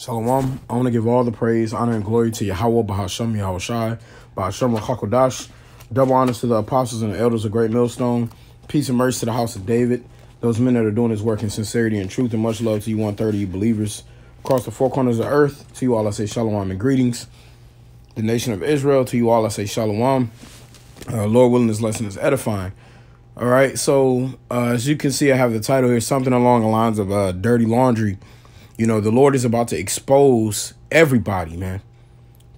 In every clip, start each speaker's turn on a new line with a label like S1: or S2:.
S1: Shalom. I want to give all the praise, honor, and glory to Yahweh, Bahasham, Yahweh Shai, Bahasham, Hakodash. Double honors to the apostles and the elders of Great Millstone. Peace and mercy to the house of David. Those men that are doing this work in sincerity and truth, and much love to you 130 you believers across the four corners of earth. To you all, I say shalom and greetings. The nation of Israel, to you all, I say shalom. Uh, Lord willing, this lesson is edifying. All right, so uh, as you can see, I have the title here, something along the lines of uh, dirty laundry. You know, the Lord is about to expose everybody, man.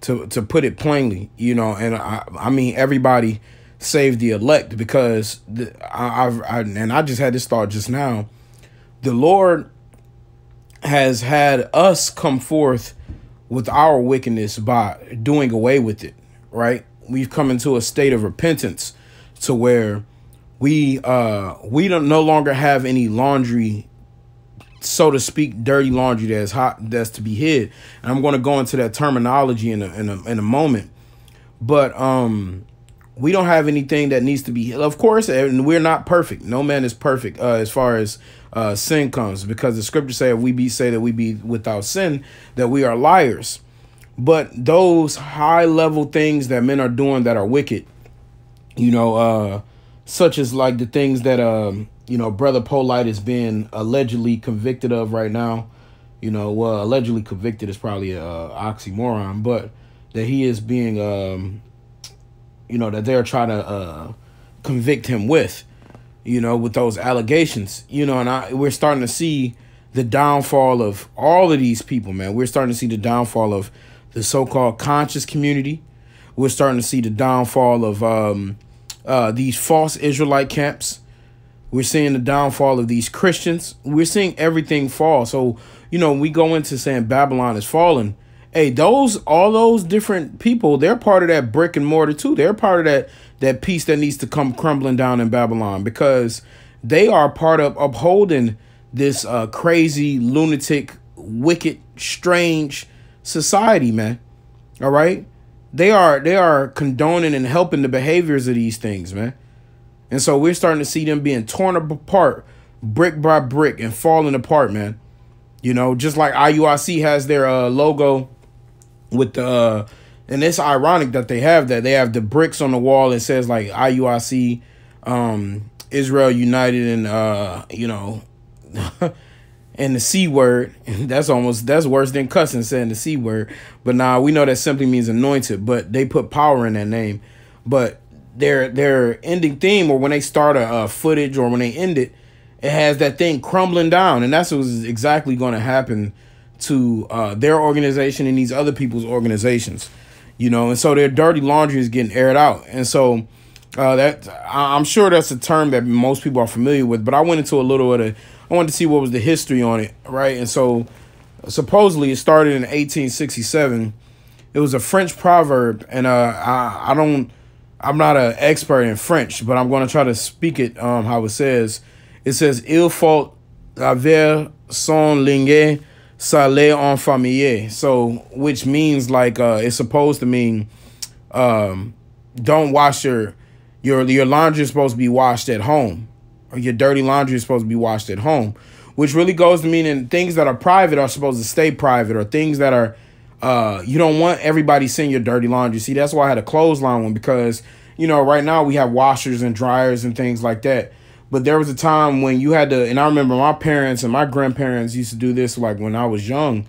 S1: To to put it plainly, you know, and I I mean everybody save the elect because the, I, I've I, and I just had this thought just now. The Lord has had us come forth with our wickedness by doing away with it, right? We've come into a state of repentance to where we uh we don't no longer have any laundry so to speak, dirty laundry that's hot that's to be hid. And I'm going to go into that terminology in a, in a in a moment. But um, we don't have anything that needs to be. Of course, and we're not perfect. No man is perfect uh, as far as uh, sin comes, because the scripture say if we be say that we be without sin, that we are liars. But those high level things that men are doing that are wicked, you know, uh, such as like the things that um you know, brother Polite is being allegedly convicted of right now. You know, well, allegedly convicted is probably a oxymoron, but that he is being, um, you know, that they're trying to uh, convict him with, you know, with those allegations. You know, and I we're starting to see the downfall of all of these people, man. We're starting to see the downfall of the so-called conscious community. We're starting to see the downfall of um, uh, these false Israelite camps we're seeing the downfall of these Christians. We're seeing everything fall. So, you know, we go into saying Babylon is fallen. Hey, those all those different people, they're part of that brick and mortar too. They're part of that that piece that needs to come crumbling down in Babylon because they are part of upholding this uh, crazy, lunatic, wicked, strange society, man. All right? They are they are condoning and helping the behaviors of these things, man. And so we're starting to see them being torn apart brick by brick and falling apart, man. You know, just like IUIC has their uh, logo with the, uh, and it's ironic that they have that. They have the bricks on the wall. It says like IUIC, um, Israel United, and, uh, you know, and the C word. That's almost, that's worse than cussing saying the C word. But now nah, we know that simply means anointed, but they put power in that name. But their their ending theme or when they start a, a, footage or when they end it it has that thing crumbling down. And that's what's exactly going to happen to uh, their organization and these other people's organizations you know? And so their dirty laundry is getting aired out. And so uh, that i'm sure that's a term that most people are familiar with but i went into a little of i wanted to see what was the history on it right? And so supposedly it started in 1867 it was a french proverb and uh, I, I don't I'm not an expert in French, but I'm going to try to speak it um, how it says. It says, Il faut avoir son linge salé en famille. So, which means like, uh, it's supposed to mean, um, don't wash your, your, your laundry is supposed to be washed at home. Or your dirty laundry is supposed to be washed at home. Which really goes to meaning things that are private are supposed to stay private or things that are uh, you don't want everybody seeing your dirty laundry. See, that's why I had a clothesline one because, you know, right now we have washers and dryers and things like that. But there was a time when you had to, and I remember my parents and my grandparents used to do this like when I was young.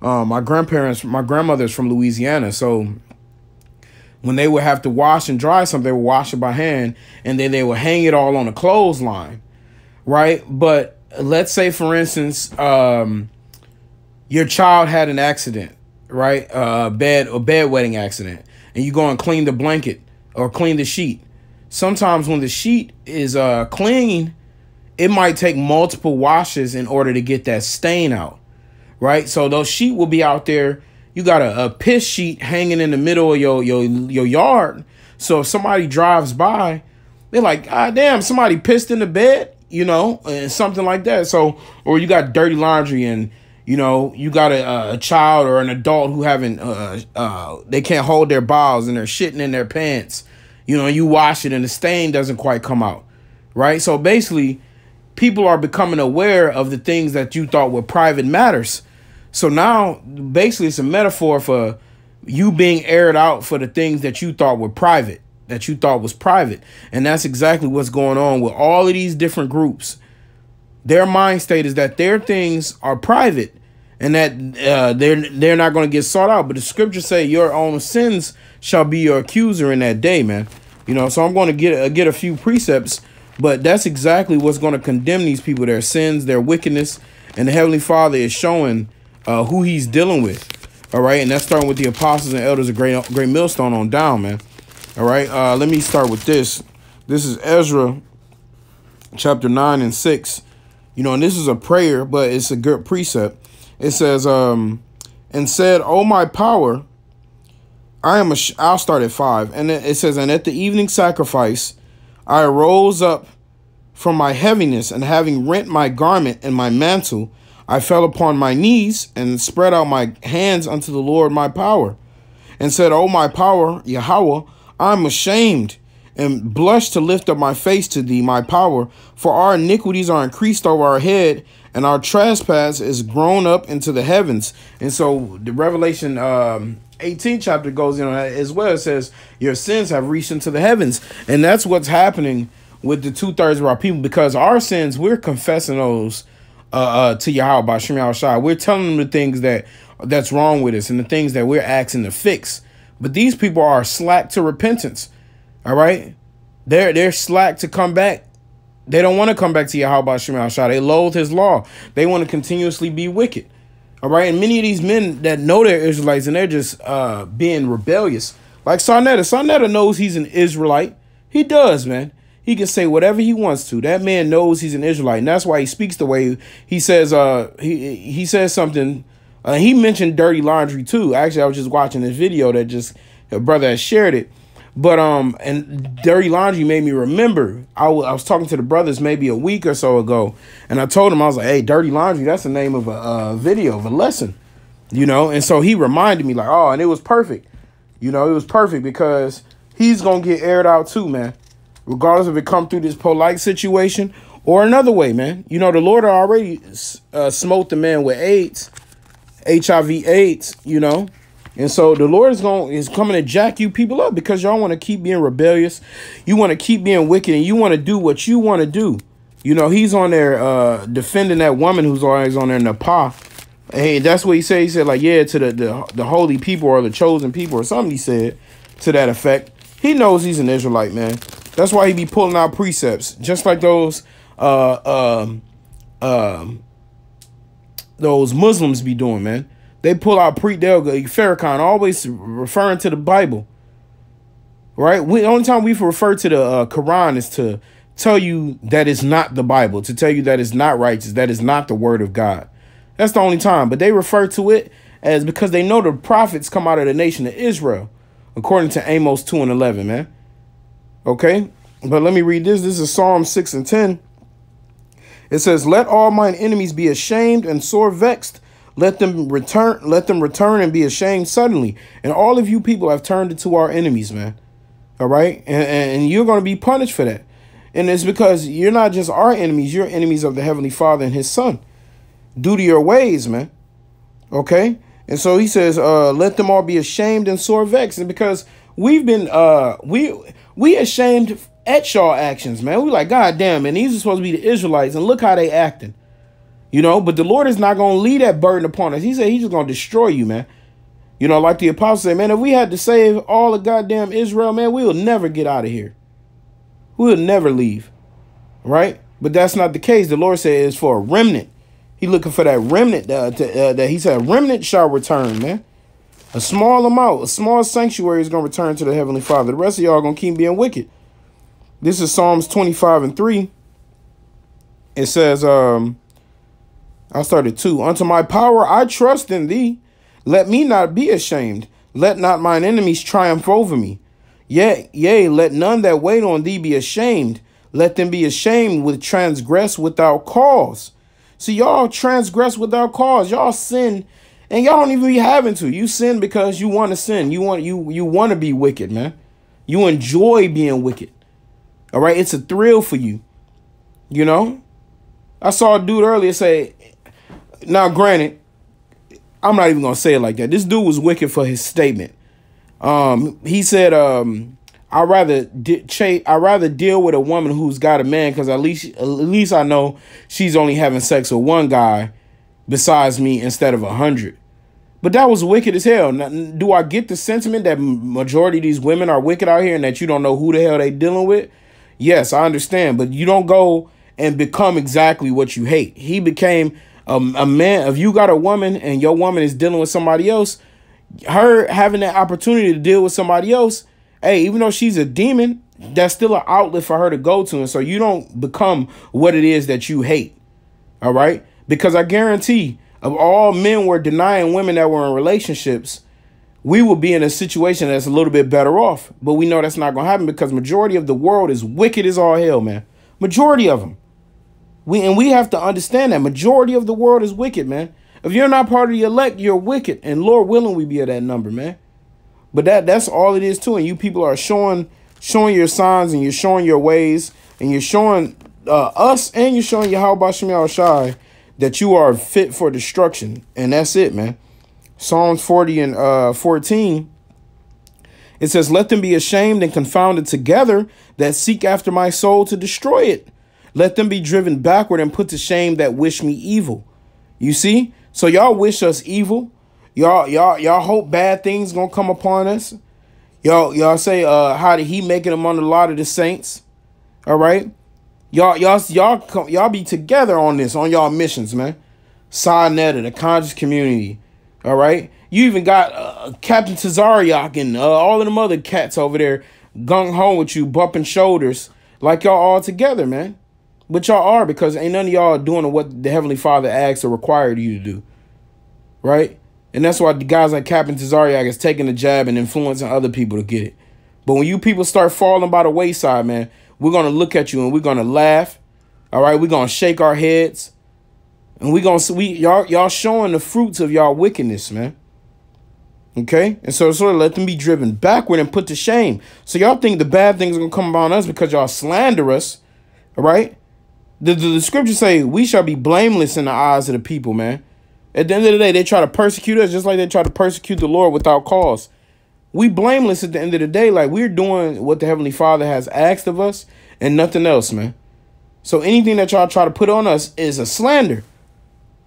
S1: Um, my grandparents, my grandmother's from Louisiana. So when they would have to wash and dry something, they would wash it by hand and then they would hang it all on a clothesline. Right. But let's say, for instance, um, your child had an accident right? Uh, bed or bedwetting accident, and you go and clean the blanket or clean the sheet. Sometimes when the sheet is uh clean, it might take multiple washes in order to get that stain out, right? So those sheet will be out there. You got a, a piss sheet hanging in the middle of your your your yard. So if somebody drives by, they're like, God damn, somebody pissed in the bed, you know, and something like that. So, or you got dirty laundry and you know, you got a, a child or an adult who haven't, uh, uh, they can't hold their bowels and they're shitting in their pants. You know, you wash it and the stain doesn't quite come out, right? So basically, people are becoming aware of the things that you thought were private matters. So now, basically, it's a metaphor for you being aired out for the things that you thought were private, that you thought was private. And that's exactly what's going on with all of these different groups. Their mind state is that their things are private and that uh, they're they're not going to get sought out. But the scriptures say your own sins shall be your accuser in that day, man. You know, so I'm going to get uh, get a few precepts, but that's exactly what's going to condemn these people, their sins, their wickedness, and the heavenly Father is showing uh, who He's dealing with. All right, and that's starting with the apostles and elders of Great Great Millstone on down, man. All right, uh, let me start with this. This is Ezra, chapter nine and six. You know, and this is a prayer, but it's a good precept. It says, um, and said, "Oh my power." I am a. I'll start at five, and it says, and at the evening sacrifice, I arose up from my heaviness, and having rent my garment and my mantle, I fell upon my knees and spread out my hands unto the Lord my power, and said, O my power, Yahweh, I am ashamed and blush to lift up my face to thee, my power, for our iniquities are increased over our head, and our trespass is grown up into the heavens. And so the Revelation um, 18 chapter goes in on that as well. It says, Your sins have reached into the heavens. And that's what's happening with the two thirds of our people because our sins, we're confessing those uh, uh, to Yahweh by Shem Shai. We're telling them the things that that's wrong with us and the things that we're asking to fix. But these people are slack to repentance. All right. They're they're slack to come back they don't want to come back to Yahweh Shem Shah. They loathe his law. They want to continuously be wicked. All right. And many of these men that know they're Israelites and they're just uh, being rebellious. Like Sarnetta. Sarnetta knows he's an Israelite. He does, man. He can say whatever he wants to. That man knows he's an Israelite. And that's why he speaks the way he says uh he he says something. Uh, he mentioned dirty laundry too. Actually, I was just watching this video that just a brother has shared it but um, and dirty laundry made me remember. I, I was talking to the brothers maybe a week or so ago, and I told him I was like, "Hey, dirty laundry. That's the name of a, a video of a lesson, you know." And so he reminded me like, "Oh," and it was perfect. You know, it was perfect because he's gonna get aired out too, man. Regardless if it come through this polite situation or another way, man. You know, the Lord already uh, smote the man with AIDS, HIV AIDS. You know, and so the Lord is going is coming to jack you people up because y'all want to keep being rebellious. You want to keep being wicked and you want to do what you want to do. You know, he's on there uh defending that woman who's always on there in the paw. Hey, that's what he said. He said, like, yeah, to the, the the holy people or the chosen people or something he said to that effect. He knows he's an Israelite, man. That's why he be pulling out precepts, just like those uh um um those Muslims be doing, man. They pull out pre go Farrakhan, always referring to the Bible. Right? We the only time we refer to the uh, Quran is to tell you that it's not the Bible, to tell you that it's not righteous, that is not the word of God. That's the only time. But they refer to it as because they know the prophets come out of the nation of Israel, according to Amos 2 and 11, man. Okay? But let me read this. This is Psalm 6 and 10. It says, Let all mine enemies be ashamed and sore vexed let them return, let them return and be ashamed suddenly. And all of you people have turned into our enemies, man. All right? And, and you're going to be punished for that. And it's because you're not just our enemies, you're enemies of the Heavenly Father and His Son. Due to your ways, man. Okay? And so he says, uh, let them all be ashamed and sore vexed. And because we've been uh we we ashamed at y'all actions, man. We like, God damn, and these are supposed to be the Israelites, and look how they acting. You know, but the Lord is not going to leave that burden upon us. He said he's just going to destroy you, man. You know, like the apostle said, man, if we had to save all of goddamn Israel, man, we will never get out of here. We'll never leave. Right? But that's not the case. The Lord said it's for a remnant. He looking for that remnant uh, to, uh, that he said remnant shall return, man. A small amount, a small sanctuary is going to return to the Heavenly Father. The rest of y'all going to keep being wicked. This is Psalms 25 and 3. It says, um, I started two. Unto my power I trust in thee. Let me not be ashamed. Let not mine enemies triumph over me. Yea, yea, let none that wait on thee be ashamed. Let them be ashamed with transgress without cause. See, y'all transgress without cause. Y'all sin, and y'all don't even be having to. You sin because you want to sin. You want you you want to be wicked, man. You enjoy being wicked. All right, it's a thrill for you. You know, I saw a dude earlier say now, granted, I'm not even gonna say it like that. This dude was wicked for his statement. Um, he said, um, I rather di- I rather deal with a woman who's got a man because at least at least I know she's only having sex with one guy besides me instead of a hundred. But that was wicked as hell. Now, do I get the sentiment that majority of these women are wicked out here and that you don't know who the hell they dealing with? Yes, I understand. But you don't go and become exactly what you hate. He became a, a man. If you got a woman and your woman is dealing with somebody else, her having that opportunity to deal with somebody else, hey, even though she's a demon, that's still an outlet for her to go to. And so you don't become what it is that you hate. All right? Because I guarantee of all men were denying women that were in relationships, we will be in a situation that's a little bit better off. But we know that's not going to happen because majority of the world is wicked as all hell, man. Majority of them. We and we have to understand that majority of the world is wicked, man. If you're not part of the elect, you're wicked. And Lord willing, we be at that number, man. But that that's all it is too. And you people are showing showing your signs and you're showing your ways and you're showing uh, us and you're showing your how about Shai that you are fit for destruction. And that's it, man. Psalms 40 and uh, 14. It says, Let them be ashamed and confounded together that seek after my soul to destroy it. Let them be driven backward and put to shame that wish me evil. You see? So y'all wish us evil. Y'all, y'all, y'all hope bad things gonna come upon us. Y'all, y'all say, uh, how did he make it among a lot of the saints? All right. Y'all, y'all, y'all, come, y'all be together on this, on y'all missions, man. Sinetta, the conscious community. All right. You even got uh, Captain Tazaryach and uh, all of them other cats over there gung ho with you, bumping shoulders like y'all all together, man. But y'all are because ain't none of y'all doing what the Heavenly Father asks or required you to do. Right? And that's why the guys like Captain Tazaryach is taking the jab and influencing other people to get it. But when you people start falling by the wayside, man, we're going to look at you and we're going to laugh. All right, we're going to shake our heads. And we're going to we y'all y'all showing the fruits of y'all wickedness, man. Okay? And so sort of let them be driven backward and put to shame. So y'all think the bad things are going to come upon us because y'all slander us. All right? The, the, the scriptures say we shall be blameless in the eyes of the people, man. At the end of the day, they try to persecute us just like they try to persecute the Lord without cause we blameless at the end of the day. Like we're doing what the Heavenly Father has asked of us and nothing else, man. So anything that y'all try to put on us is a slander.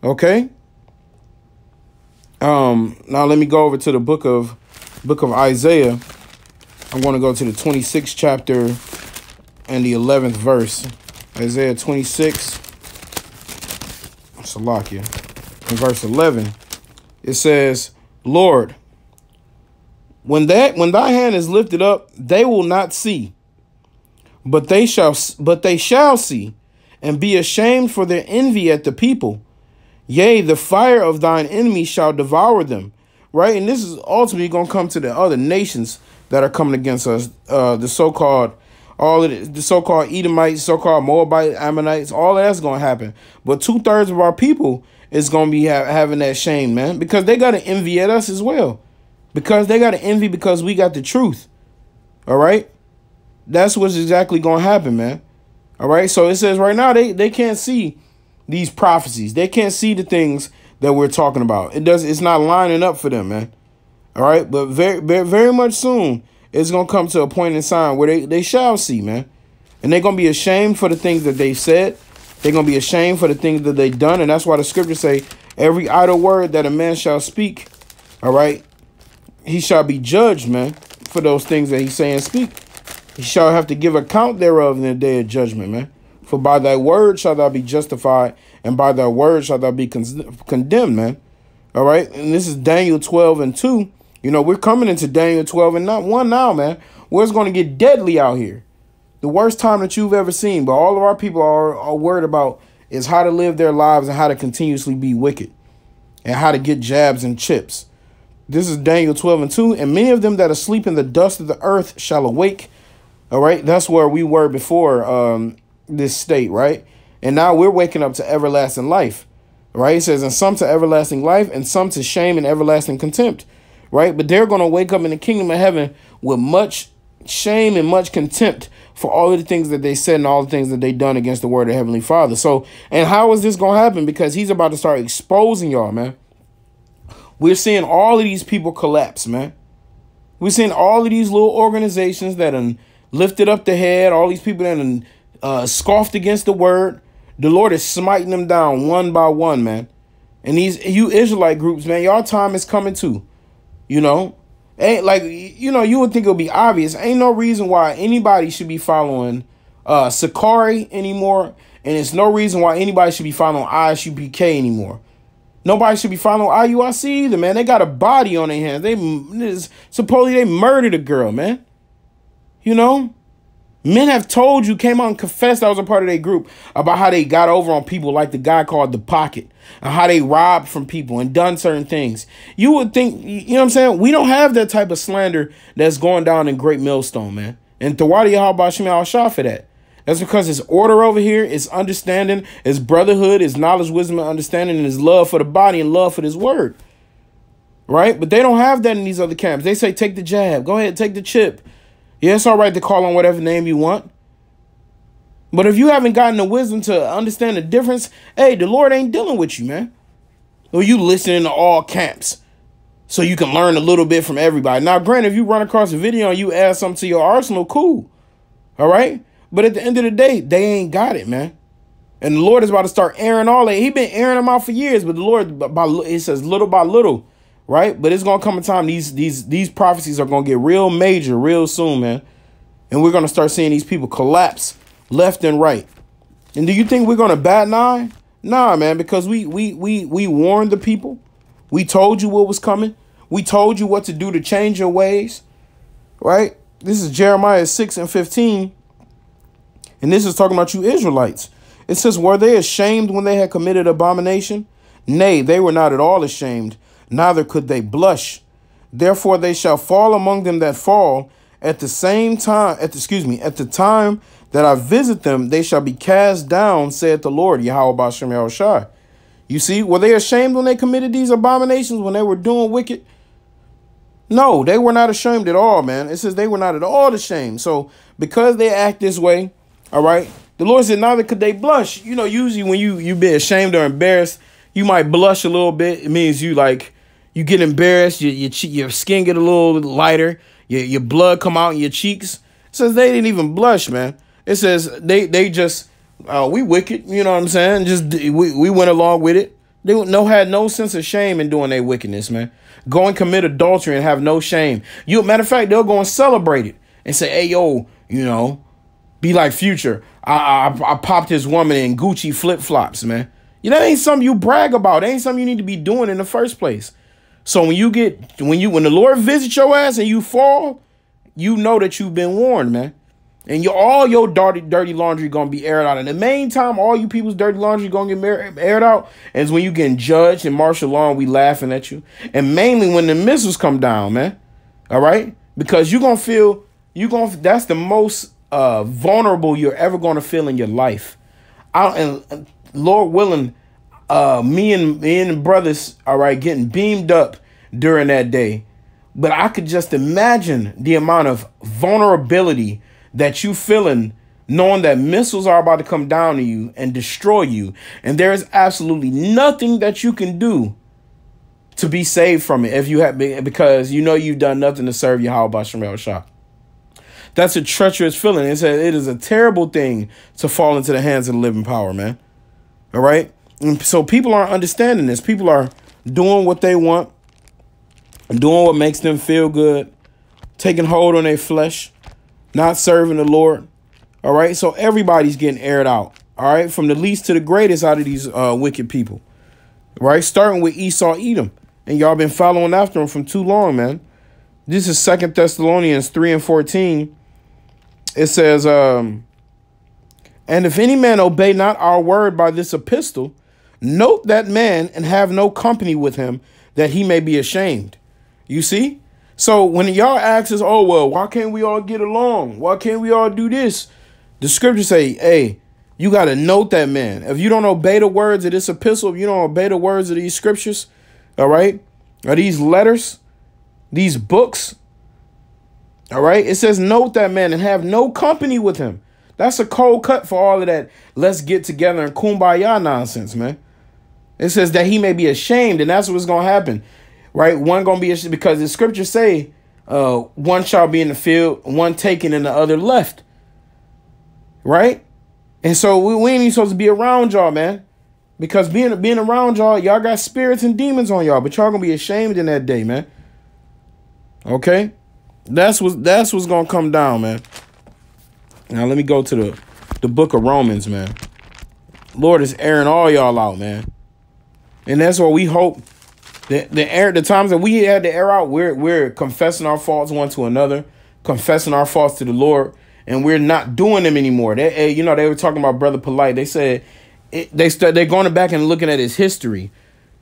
S1: Okay? Um, now let me go over to the book of book of Isaiah. I'm going to go to the 26th chapter and the 11th verse. Isaiah 26. Salakia. In verse 11, it says, Lord, when that when thy hand is lifted up, they will not see, but they shall but they shall see, and be ashamed for their envy at the people. Yea, the fire of thine enemy shall devour them. Right, and this is ultimately going to come to the other nations that are coming against us. Uh, the so-called all of the, so-called Edomites, so-called Moabite, Ammonites, all that's going to happen. But two thirds of our people is going to be ha having that shame, man, because they got to envy at us as well because they got to envy because we got the truth. All right? That's what's exactly going to happen, man. All right? So it says right now they, they can't see these prophecies. They can't see the things that we're talking about. It does it's not lining up for them, man. All right? But very very, very much soon it's going to come to a point in time where they, they shall see, man. And they're going to be ashamed for the things that they said. They're going to be ashamed for the things that they've done. And that's why the scriptures say, every idle word that a man shall speak, all right, he shall be judged, man, for those things that he say and speak. He shall have to give account thereof in the day of judgment, man. For by thy word shall thou be justified, and by thy word shall thou be con condemned, man. All right, and this is Daniel 12 and 2. You know, we're coming into Daniel 12 and not 1 now, man. Where it's going to get deadly out here. The worst time that you've ever seen. But all of our people are, are worried about is how to live their lives and how to continuously be wicked. And how to get jabs and chips. This is Daniel 12 and 2. And many of them that asleep in the dust of the earth shall awake. All right. That's where we were before um, this state, right? And now we're waking up to everlasting life. Right? It says, and some to everlasting life, and some to shame and everlasting contempt. Right? But they're going to wake up in the kingdom of heaven with much shame and much contempt for all of the things that they said and all the things that they done against the word of Heavenly Father. So, and how is this going to happen? Because he's about to start exposing y'all, man We're seeing all of these people collapse, man. We're seeing all of these little organizations that are lifted up the head, all these people that are uh, scoffed against the word. The Lord is smiting them down one by one, man. And these you Israelite groups, man, y'all time is coming too. You know, ain't like you know you would think it would be obvious. Ain't no reason why anybody should be following uh Sakari anymore, and it's no reason why anybody should be following ISUPK anymore. Nobody should be following IUIC either, man. They got a body on their hands. They supposedly they murdered a girl, man. You know, men have told you, came out and confessed I was a part of their group about how they got over on people like the guy called the Pocket and how they robbed from people and done certain things. You would think, you know what I'm saying? We don't have that type of slander that's going down in Great Millstone, man. And Tawadi Yahweh Shema Shah for that. That's because his order over here is understanding, his brotherhood, his knowledge, wisdom, and understanding, and his love for the body and love for this word. Right? But they don't have that in these other camps. They say, take the jab. Go ahead, take the chip. Yeah, it's all right to call on whatever name you want. But if you haven't gotten the wisdom to understand the difference, hey, the Lord ain't dealing with you, man. Or you listening to all camps so you can learn a little bit from everybody. Now, granted, if you run across a video and you add something to your arsenal, cool. All right? But at the end of the day, they ain't got it, man. And the Lord is about to start airing all that. He been airing them out for years, but the Lord, by it says little by little, right? But it's gonna come a time these these these prophecies are gonna get real major real soon, man. And we're gonna start seeing these people collapse left and right. And do you think we're gonna bat eye? Nah, man, because we we we we warned the people. We told you what was coming. We told you what to do to change your ways. Right? This is Jeremiah 6 and 15. And this is talking about you Israelites. It says, Were they ashamed when they had committed abomination? Nay, they were not at all ashamed, neither could they blush. Therefore they shall fall among them that fall. At the same time, at the, excuse me, at the time that I visit them, they shall be cast down, saith the Lord, Yahweh Bashem Yahushai. You see, were they ashamed when they committed these abominations, when they were doing wicked? No, they were not ashamed at all, man. It says they were not at all ashamed. So because they act this way, all right. The Lord said, neither could they blush. You know, usually when you you be ashamed or embarrassed, you might blush a little bit. It means you like you get embarrassed. Your your, your skin get a little lighter. Your your blood come out in your cheeks. It says they didn't even blush, man. It says they they just uh, we wicked. You know what I'm saying? Just we we went along with it. They no had no sense of shame in doing their wickedness, man. Go and commit adultery and have no shame. You matter of fact, they'll go and celebrate it and say, "Hey, yo, you know, be like Future. I, I, I popped his woman in Gucci flip flops, man. You know, that ain't something you brag about. It ain't something you need to be doing in the first place. So when you get when you when the Lord visits your ass and you fall, you know that you've been warned, man. And your all your dirty dirty laundry gonna be aired out. And the main time all you people's dirty laundry gonna get aired out is when you getting judged and martial law and we laughing at you. And mainly when the missiles come down, man. All right, because you're gonna feel you gonna that's the most uh, vulnerable you're ever to feel in your life. I, and Lord willing, uh, me and me and brothers, all right, getting beamed up during that day. But I could just imagine the amount of vulnerability that you feeling knowing that missiles are about to come down to you and destroy you. And there is absolutely nothing that you can do to be saved from it if you have because you know you've done nothing to serve Yahweh Shem Shah. That's a treacherous feeling. It's a, it is a terrible thing to fall into the hands of the living power, man. All right? And so people aren't understanding this. People are doing what they want, doing what makes them feel good, taking hold on their flesh, not serving the Lord. All right? So everybody's getting aired out. All right? From the least to the greatest out of these uh, wicked people. Right? Starting with Esau Edom. And y'all been following after him from too long, man. This is Second Thessalonians 3 and 14 it says, um, and if any man obey not our word by this epistle, note that man and have no company with him, that he may be ashamed. You see? So when y'all ask us, oh, well, why can't we all get along? Why can't we all do this? The scriptures say, hey, you got to note that man. If you don't obey the words of this epistle, if you don't obey the words of these scriptures, all right, or these letters, these books, all right. It says, note that man and have no company with him. That's a cold cut for all of that. Let's get together and kumbaya nonsense, man. It says that he may be ashamed, and that's what's going to happen. right? One gonna be a, because the scriptures say, uh, one shall be in the field, one taken and the other left. Right? And so we, we ain't even supposed to be around y'all, man. Because being being around y'all, y'all got spirits and demons on y'all, but y'all gonna be ashamed in that day, man. Okay? That's what that's what's gonna come down, man. Now let me go to the the book of Romans, man. Lord is airing all y'all out, man. And that's what we hope the the air the times that we had to air out, we're we're confessing our faults one to another, confessing our faults to the Lord, and we're not doing them anymore. They, eh, you know, they were talking about brother polite. They said it, they start they're going back and looking at his history,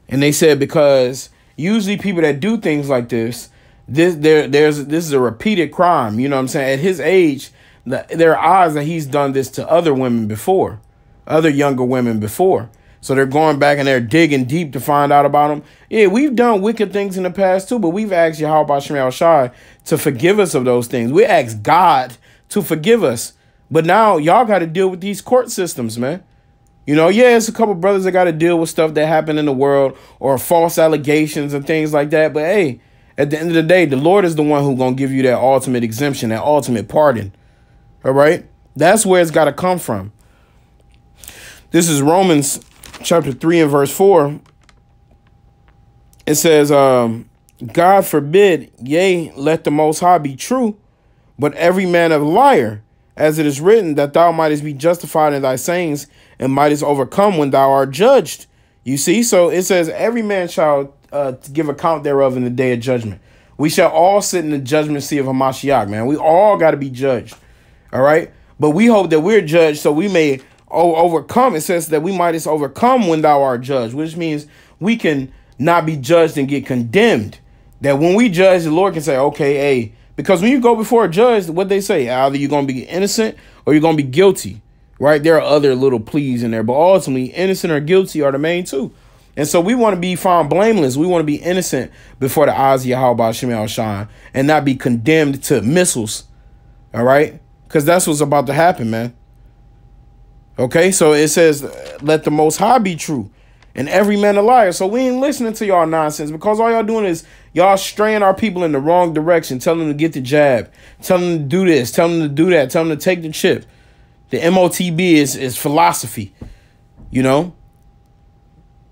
S1: and they said because usually people that do things like this, this there there's this is a repeated crime. You know what I'm saying? At his age, the, there are odds that he's done this to other women before, other younger women before. So they're going back and they're digging deep to find out about him. Yeah, we've done wicked things in the past too, but we've asked Yahweh Shemal Shai to forgive us of those things. We asked God to forgive us. But now y'all got to deal with these court systems, man. You know, yeah, it's a couple brothers that got to deal with stuff that happened in the world or false allegations and things like that. But hey, at the end of the day, the Lord is the one who's gonna give you that ultimate exemption, that ultimate pardon. All right, that's where it's got to come from. This is Romans chapter three and verse four. It says, um, "God forbid, yea, let the Most High be true, but every man a liar." as it is written, that thou mightest be justified in thy sayings and mightest overcome when thou art judged. You see, so it says, every man shall uh, give account thereof in the day of judgment. We shall all sit in the judgment seat of Hamashiach, man. We all got to be judged. All right. But we hope that we're judged so we may overcome. It says that we might as overcome when thou art judged, which means we can not be judged and get condemned. That when we judge, the Lord can say, okay, hey, because when you go before a judge, what they say, either you're going to be innocent or you're going to be guilty, right? There are other little pleas in there, but ultimately, innocent or guilty are the main two. And so we want to be found blameless. We want to be innocent before the eyes of Yahweh Shemal Shine and not be condemned to missiles. All right? Because that's what's about to happen, man. Okay, so it says, let the most high be true and every man a liar. So we ain't listening to y'all nonsense because all y'all doing is y'all straying our people in the wrong direction, telling them to get the jab, telling them to do this, telling them to do that, telling them to take the chip. The MOTB is is philosophy, you know.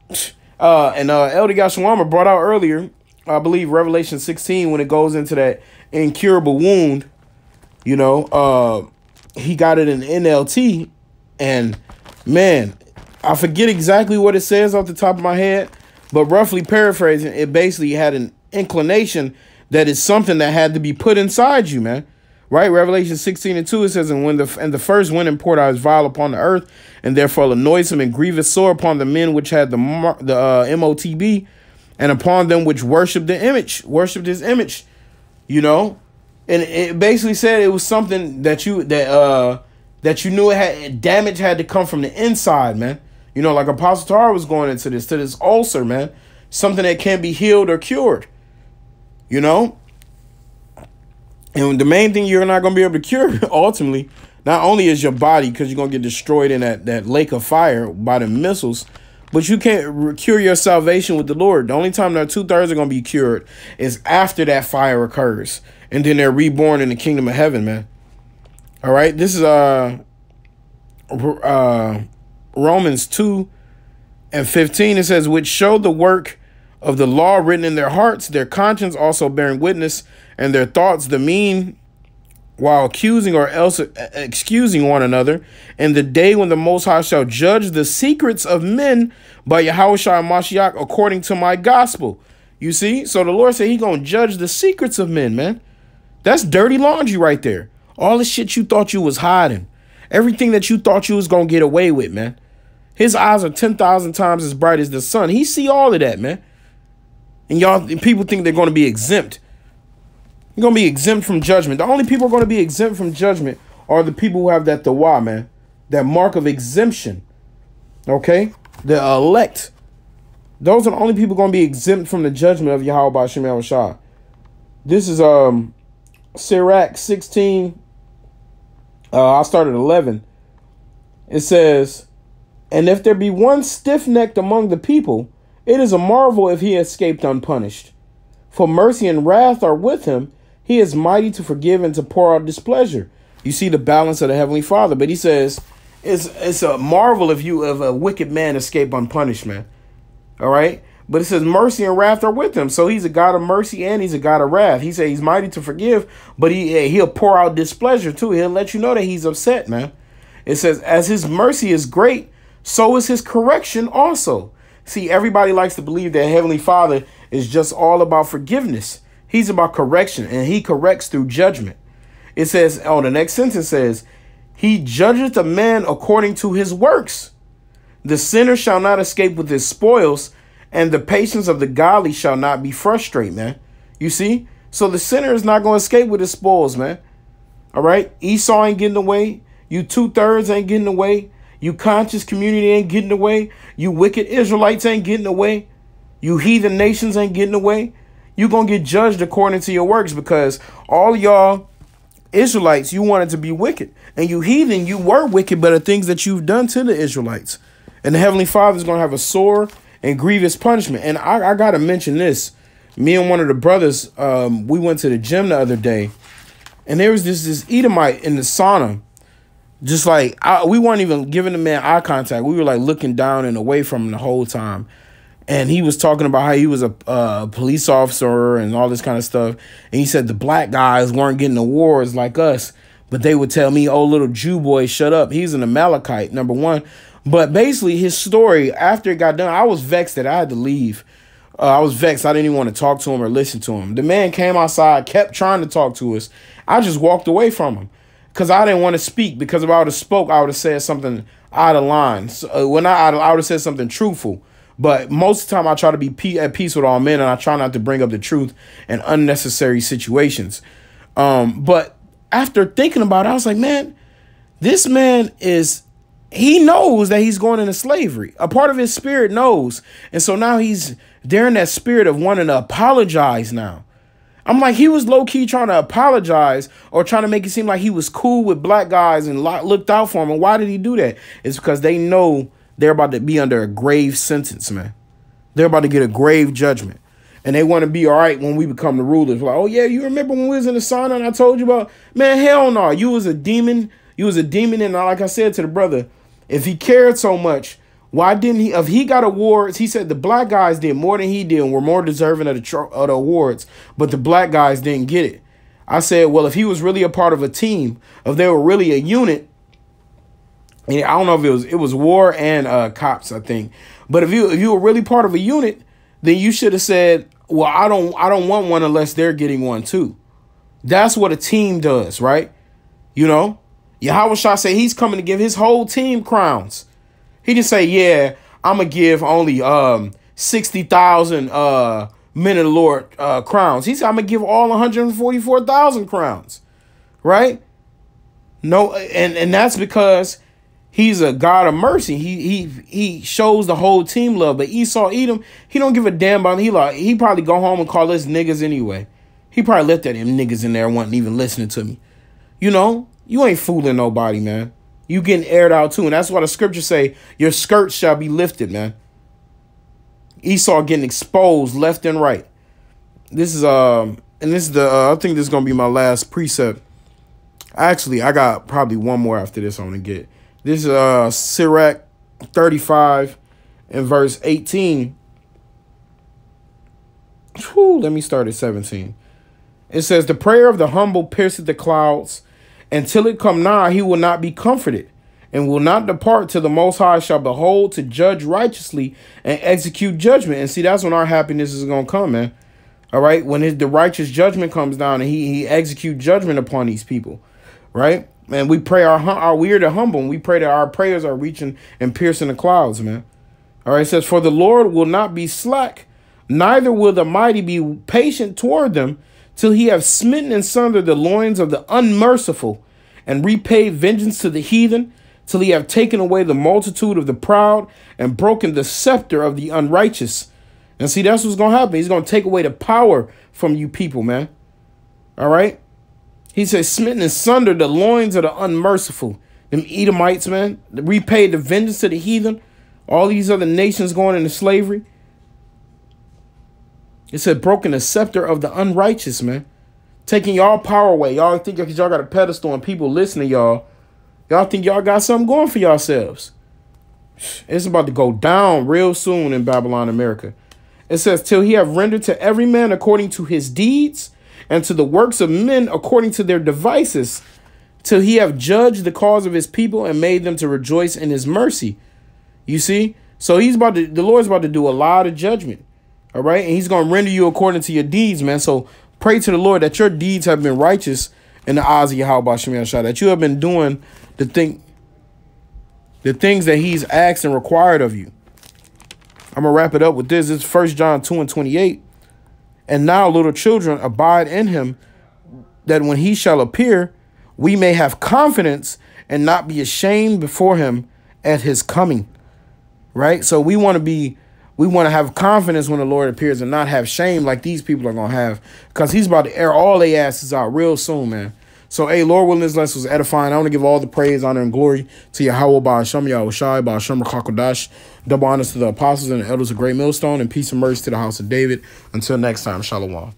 S1: Uh, and uh, Elder Yashawama brought out earlier, I believe Revelation 16, when it goes into that incurable wound, you know, uh, he got it in NLT, and man, I forget exactly what it says off the top of my head, but roughly paraphrasing, it basically had an inclination that it's something that had to be put inside you, man. Right? Revelation 16 and 2, it says, And when the and the first wind and poured out his vial upon the earth, and therefore a noisome and grievous sore upon the men which had the the uh, MOTB, and upon them which worshipped the image, worshipped his image, you know? And it basically said it was something that you that uh that you knew it had damage had to come from the inside, man. You know, like Apostle Tar was going into this, to this ulcer, man. Something that can't be healed or cured. You know? And the main thing you're not to be able to cure, ultimately, not only is your body, because you're to get destroyed in that, that lake of fire by the missiles, but you can't cure your salvation with the Lord. The only time that two thirds are going to be cured is after that fire occurs. And then they're reborn in the kingdom of heaven, man. All right. This is, uh, uh, Romans 2 and 15, it says, which show the work of the law written in their hearts, their conscience also bearing witness, and their thoughts the mean, while accusing or else excusing one another, in the day when the Most High shall judge the secrets of men by Yahweh Mashiach according to my gospel. You see? So the Lord said he going to judge the secrets of men, man. That's dirty laundry right there. All the shit you thought you was hiding. Everything that you thought you was going to get away with, man. His eyes are 10,000 times as bright as the sun. He see all of that, man. And y'all people think they're going to be exempt. You're going to be exempt from judgment. The only people going to be exempt from judgment are the people who have that dawa, man. That mark of exemption. Okay? The elect. Those are the only people going to be exempt from the judgment of Yahweh Shemal Shah. This is um Sirach 16. Uh, I started 11. It says, and if there be one stiff necked among the people, it is a marvel if he escaped unpunished. For mercy and wrath are with him. He is mighty to forgive and to pour out displeasure. You see the balance of the Heavenly Father. But he says, it's, it's a marvel if you of a wicked man escape unpunished, man. All right? But it says mercy and wrath are with him. So he's a God of mercy and he's a God of wrath. He said he's mighty to forgive, but he eh, he'll pour out displeasure too. He'll let you know that he's upset, man. It says, as his mercy is great, so is his correction also. See, everybody likes to believe that Heavenly Father is just all about forgiveness. He's about correction, and he corrects through judgment. It says, oh, the next sentence says, He judgeth a man according to his works. The sinner shall not escape with his spoils, and the patience of the godly shall not be frustrated, man. You see? So the sinner is not going to escape with his spoils, man. All right? Esau ain't getting away. You two thirds ain't getting away. You conscious community ain't getting away. You wicked Israelites ain't getting away. You heathen nations ain't getting away. You're going to get judged according to your works because all y'all Israelites, you wanted to be wicked. And you heathen, you were wicked, but the things that you've done to the Israelites. And the Heavenly Father is going to have a sore and grievous punishment. And I, I got to mention this. Me and one of the brothers, um, we went to the gym the other day. And there was this, this Edomite in the sauna just like I, we weren't even giving the man eye contact. We were like looking down and away from him the whole time. And he was talking about how he was a, a police officer and all this kind of stuff. And he said the black guys weren't getting awards like us, but they would tell me, "Oh, little Jew boy, shut up." He's an Amalekite, number one. But basically, his story after it got done, I was vexed that I had to leave. Uh, I was vexed. I didn't even want to talk to him or listen to him. The man came outside, kept trying to talk to us. I just walked away from him because I didn't want to speak. Because if I would have spoke, I would have said something out of line. So, uh, when I, I would have said something truthful. But most of the time, I try to be at peace with all men, and I try not to bring up the truth in unnecessary situations. Um, but after thinking about it, I was like, man, this man is he knows that he's going into slavery. A part of his spirit knows. And so now he's there in that spirit of wanting to apologize now. I'm like, he was low key trying to apologize or trying to make it seem like he was cool with black guys and looked out for him. And why did he do that? It's because they know they're about to be under a grave sentence, man. They're about to get a grave judgment. And they want to be all right when we become the rulers. Like, oh, yeah, you remember when we was in the sauna and I told you about, man, hell no. You was a demon. You was a demon. And like I said to the brother, if he cared so much, why didn't he? If he got awards, he said the black guys did more than he did and were more deserving of the, of the awards, but the black guys didn't get it. I said, well, if he was really a part of a team, if they were really a unit, and I don't know if it was it was war and uh, cops, I think, but if you if you were really part of a unit, then you should have said, well, I don't I don't want one unless they're getting one too. That's what a team does, right? You know, Yahweh said he's coming to give his whole team crowns. He didn't say, yeah, I'm going to give only um 60,000 uh, men of the Lord uh, crowns. He said, I'm going to give all 144,000 crowns. Right? No, and, and that's because he's a God of mercy. He he he shows the whole team love. But Esau Edom, he don't give a damn about him. He like he probably go home and call us niggas anyway. He probably left that them niggas in there wasn't even listening to me. You know, you ain't fooling nobody, man. You getting aired out too. And that's why the scriptures say your skirts shall be lifted, man. Esau getting exposed left and right. This is um and this is the uh, I think this is gonna be my last precept. Actually, I got probably one more after this I'm gonna get. This is uh Sirach 35 and verse 18. Whew, let me start at 17. It says, The prayer of the humble pierceth the clouds, until it come nigh, he will not be comforted, and will not depart till the Most High shall behold to judge righteously and execute judgment. And see, that's when our happiness is going to come, man. All right, when his, the righteous judgment comes down and he he execute judgment upon these people, right? And we pray our our we are to humble. And we pray that our prayers are reaching and piercing the clouds, man. All right, it says, for the Lord will not be slack, neither will the mighty be patient toward them, till he have smitten in sunder the loins of the unmerciful, and repaid vengeance to the heathen, till he have taken away the multitude of the proud, and broken the scepter of the unrighteous. And see, that's what's going to happen. He's going to take away the power from you people, man. All right? He says, smitten in sunder the loins of the unmerciful. Them Edomites, man. Repaid the vengeance to the heathen. All these other nations going into slavery. It said broken the scepter of the unrighteous, man. Taking y'all power away. Y'all think y'all got a pedestal and people listening y'all. Y'all think y'all got something going for yourselves. It's about to go down real soon in Babylon, America. It says, Till he have rendered to every man according to his deeds, and to the works of men according to their devices, till he have judged the cause of his people and made them to rejoice in his mercy. You see? So he's about to, the Lord's about to do a lot of judgment. All right. And he's going to render you according to your deeds, man. So pray to the Lord that your deeds have been righteous in the eyes of Yahweh Shemir Shah, that you have been doing the thing, the things that he's asked and required of you. I'm gonna wrap it up with this. It's First John 2 and 28. And now, little children, abide in him, that when he shall appear, we may have confidence and not be ashamed before him at his coming. Right? So we want to be we want to have confidence when the Lord appears and not have shame like these people are gonna have. Because he's about to air all their asses out real soon, man. So, hey, Lord willing, this lesson was edifying. I want to give all the praise, honor, and glory to Yahweh by Hashem, Yahweh Shai, by Hashem Chakodash. Double honors to the apostles and the elders of Great Millstone, and peace and mercy to the house of David. Until next time, Shalom.